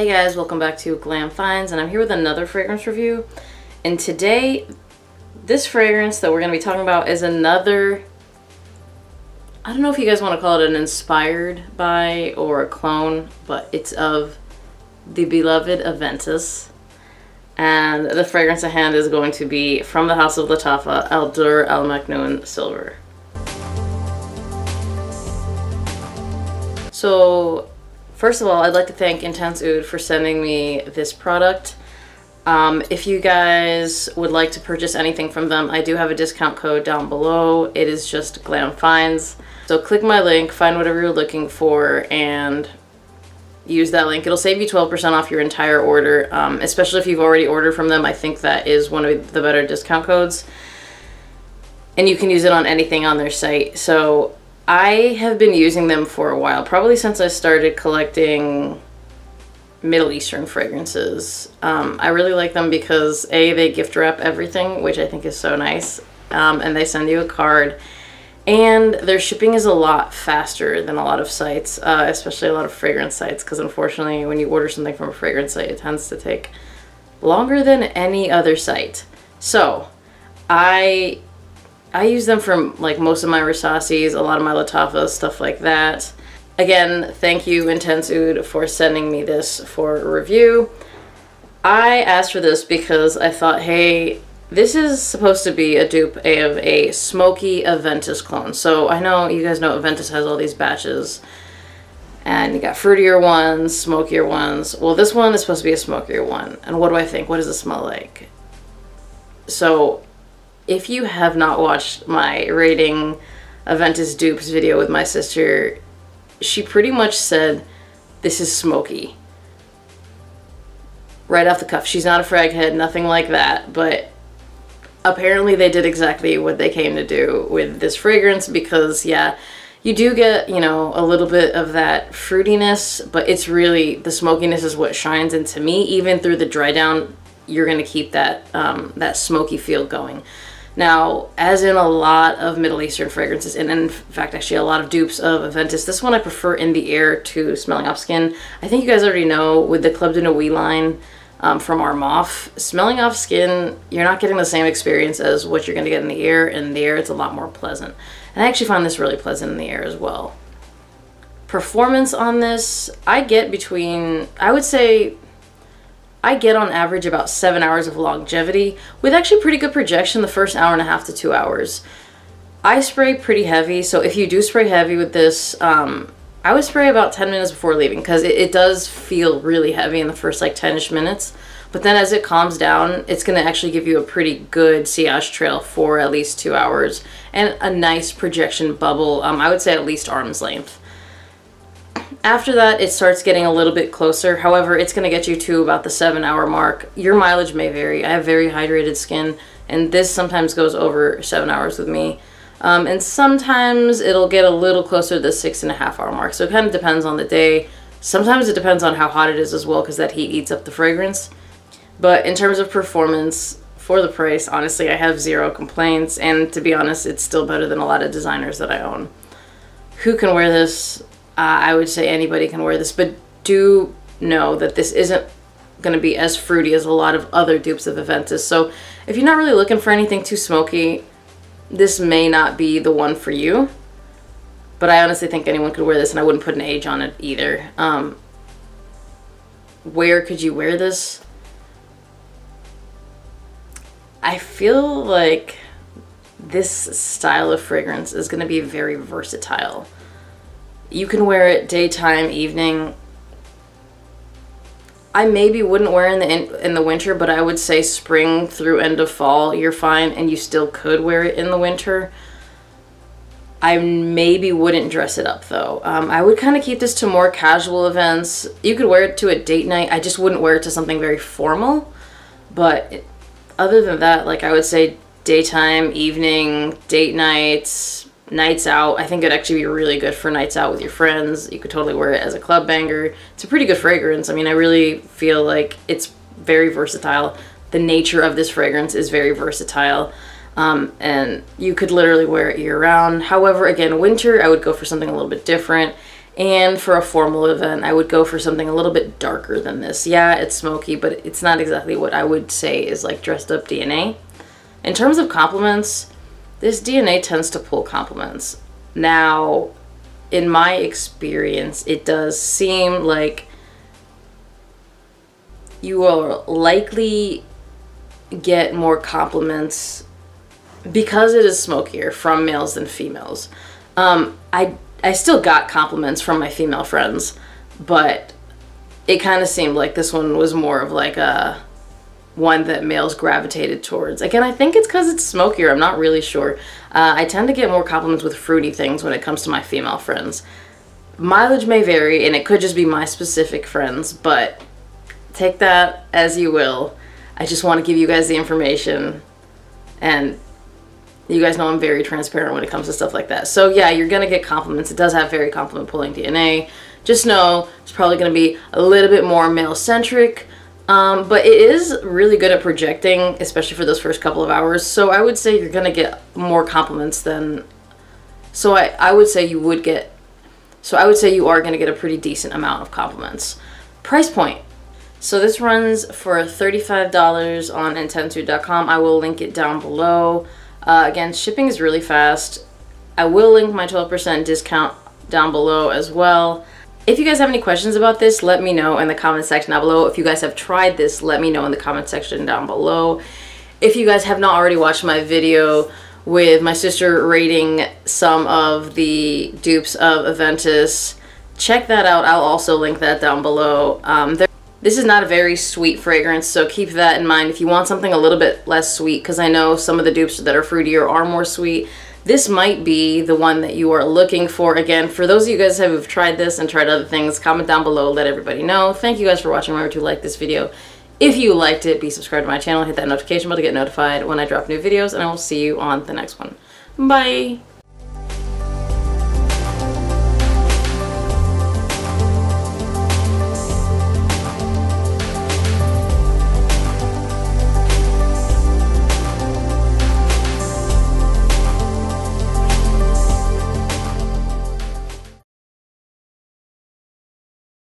Hey guys, welcome back to Glam Finds, and I'm here with another fragrance review. And today, this fragrance that we're going to be talking about is another, I don't know if you guys want to call it an inspired by or a clone, but it's of the beloved Aventus. And the fragrance at hand is going to be from the House of Lattafa, Al Dur Al Maknoon Silver. So, first of all, I'd like to thank Intense Oud for sending me this product. Um, if you guys would like to purchase anything from them, I do have a discount code down below. It is just Glam Finds. So click my link, find whatever you're looking for, and use that link. It'll save you 12% off your entire order, um, especially if you've already ordered from them. I think that is one of the better discount codes. And you can use it on anything on their site. So I have been using them for a while, probably since I started collecting Middle Eastern fragrances. Um, I really like them because A, they gift wrap everything, which I think is so nice. Um, and they send you a card and their shipping is a lot faster than a lot of sites, uh, especially a lot of fragrance sites, because unfortunately, when you order something from a fragrance site, it tends to take longer than any other site. So, I I use them for like most of my Rasasis, a lot of my Lattafas, stuff like that. Again, thank you Intense Oud for sending me this for review. I asked for this because I thought, hey, this is supposed to be a dupe of a smoky Aventus clone. So I know you guys know Aventus has all these batches. And you got fruitier ones, smokier ones. Well, this one is supposed to be a smokier one. And what do I think? What does it smell like? So, if you have not watched my rating Aventus dupes video with my sister, she pretty much said, this is smoky. Right off the cuff. She's not a frag head, nothing like that, but apparently they did exactly what they came to do with this fragrance because yeah you do get you know a little bit of that fruitiness but it's really the smokiness is what shines into me even through the dry down you're going to keep that um, that smoky feel going now as in a lot of middle eastern fragrances and in fact actually a lot of dupes of aventus this one i prefer in the air to smelling off skin i think you guys already know with the club de nuit line um, from Armaf. Smelling off skin, you're not getting the same experience as what you're going to get in the air. In the air, it's a lot more pleasant. And I actually find this really pleasant in the air as well. Performance on this, I get between, I would say, I get on average about seven hours of longevity with actually pretty good projection the first hour and a half to two hours. I spray pretty heavy, so if you do spray heavy with this, um, I would spray about 10 minutes before leaving because it, it, does feel really heavy in the first like 10ish minutes. But then as it calms down, it's going to actually give you a pretty good sillage trail for at least two hours and a nice projection bubble. Um, I would say at least arm's length. After that, it starts getting a little bit closer. However, it's going to get you to about the seven hour mark. Your mileage may vary. I have very hydrated skin and this sometimes goes over seven hours with me. Um, and sometimes it'll get a little closer to the six and a half hour mark. So it kind of depends on the day. Sometimes it depends on how hot it is as well because that heat eats up the fragrance. But in terms of performance, for the price, honestly, I have zero complaints. And to be honest, it's still better than a lot of designers that I own. Who can wear this? Uh, I would say anybody can wear this, but do know that this isn't going to be as fruity as a lot of other dupes of Aventus. So if you're not really looking for anything too smoky, this may not be the one for you. But I honestly think anyone could wear this and I wouldn't put an age on it either. Um, where could you wear this? I feel like this style of fragrance is going to be very versatile. You can wear it daytime, evening, I maybe wouldn't wear in the in, in, the winter, but I would say spring through end of fall, you're fine, and you still could wear it in the winter. I maybe wouldn't dress it up though. Um, I would kind of keep this to more casual events. You could wear it to a date night. I just wouldn't wear it to something very formal. But other than that, like I would say daytime, evening, date nights, nights out. I think it'd actually be really good for nights out with your friends. You could totally wear it as a club banger. It's a pretty good fragrance. I mean, I really feel like it's very versatile. The nature of this fragrance is very versatile. Um, and you could literally wear it year round. However, again, winter, I would go for something a little bit different. And for a formal event, I would go for something a little bit darker than this. Yeah, it's smoky, but it's not exactly what I would say is like dressed up DNA. In terms of compliments, this DNA tends to pull compliments. Now, in my experience, it does seem like you will likely get more compliments because it is smokier from males than females. Um, I I still got compliments from my female friends, but it kind of seemed like this one was more of like a one that males gravitated towards. Again, I think it's because it's smokier. I'm not really sure. Uh, I tend to get more compliments with fruity things when it comes to my female friends. Mileage may vary, and it could just be my specific friends, but take that as you will. I just want to give you guys the information, and you guys know I'm very transparent when it comes to stuff like that. So yeah, you're going to get compliments. It does have very compliment pulling DNA. Just know it's probably going to be a little bit more male-centric, um, but it is really good at projecting, especially for those first couple of hours. So I would say you're going to get more compliments than... So I, I would say you would get... So I would say you are going to get a pretty decent amount of compliments. Price point. So this runs for $35 on intenseoud.com. I will link it down below. Uh, again, shipping is really fast. I will link my 12% discount down below as well. If you guys have any questions about this, let me know in the comment section down below. If you guys have tried this, let me know in the comment section down below. If you guys have not already watched my video with my sister rating some of the dupes of Aventus, check that out. I'll also link that down below. Um, this is not a very sweet fragrance, so keep that in mind. If you want something a little bit less sweet, because I know some of the dupes that are fruitier are more sweet, this might be the one that you are looking for. Again, for those of you guys who have tried this and tried other things, comment down below, let everybody know. Thank you guys for watching. Remember to like this video. If you liked it, be subscribed to my channel, hit that notification bell to get notified when I drop new videos, and I will see you on the next one. Bye!